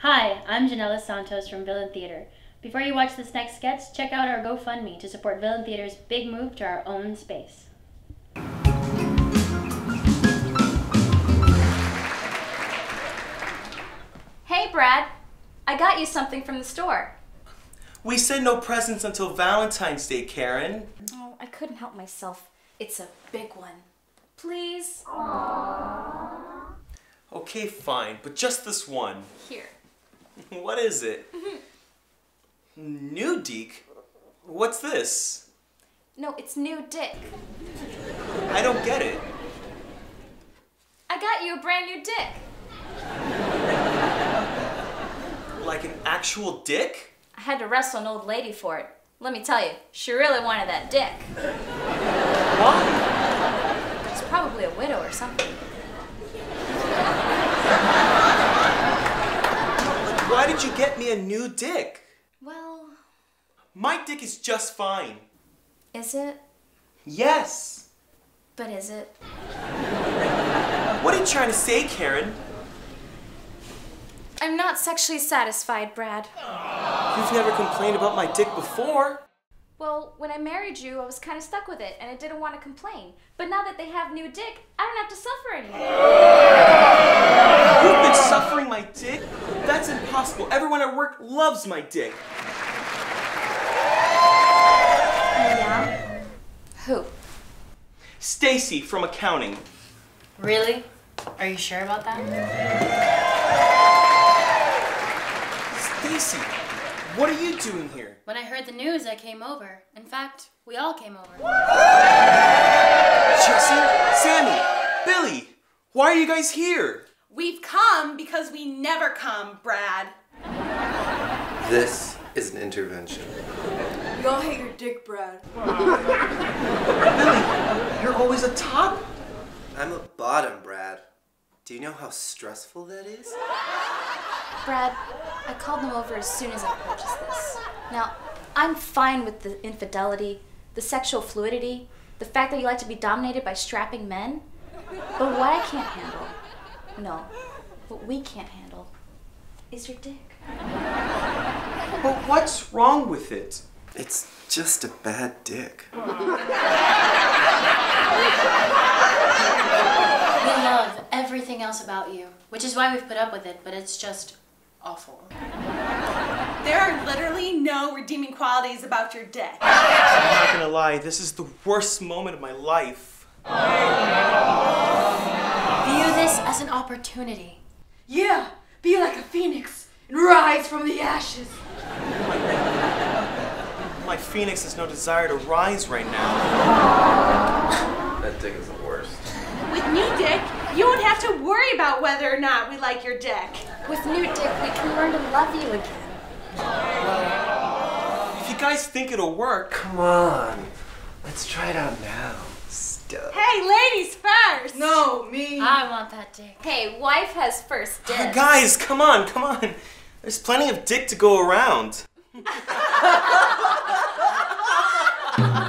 Hi, I'm Jannelys Santos from Villain Theater. Before you watch this next sketch, check out our GoFundMe to support Villain Theater's big move to our own space. Hey, Brad. I got you something from the store. We said no presents until Valentine's Day, Karen. Oh, I couldn't help myself. It's a big one. Please? Okay, fine, but just this one. Here. What is it? New Deke? What's this? No, it's new dick. I don't get it. I got you a brand new dick. Like an actual dick? I had to wrestle an old lady for it. Let me tell you, she really wanted that dick. What? She's probably a widow or something. Why did you get me a new dick? Well, My dick is just fine. is it? Yes. But is it? What are you trying to say, Karen? I'm not sexually satisfied, Brad. You've never complained about my dick before. Well, when I married you, I was kind of stuck with it and I didn't want to complain. But now that they have new dick, I don't have to suffer anymore. You've been suffering my dick? That's impossible. Everyone at work loves my dick. Yeah? Who? Stacy from accounting. Really? Are you sure about that? Stacy, what are you doing here? When I heard the news, I came over. In fact, we all came over. Jesse, Sammy, Billy, why are you guys here? We've come because we never come, Brad. This is an intervention. We all hate your dick, Brad. Billy, you're always a top. I'm a bottom, Brad. Do you know how stressful that is? Brad, I called them over as soon as I purchased this. Now, I'm fine with the infidelity, the sexual fluidity, the fact that you like to be dominated by strapping men. But what I can't handle, no, what we can't handle, is your dick. But what's wrong with it? It's just a bad dick. We love everything else about you, which is why we've put up with it, but it's just awful. There are literally no redeeming qualities about your dick. I'm not gonna lie, this is the worst moment of my life. View opportunity. Yeah, be like a phoenix and rise from the ashes. My phoenix has no desire to rise right now. That dick is the worst. With new dick, you won't have to worry about whether or not we like your dick. With new dick, we can learn to love you again. If you guys think it'll work, Come on. Let's try it out now. Stuff. Hey, ladies first. I want that dick. Hey, wife has first dick. Uh, guys, come on, come on. There's plenty of dick to go around.